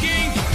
king.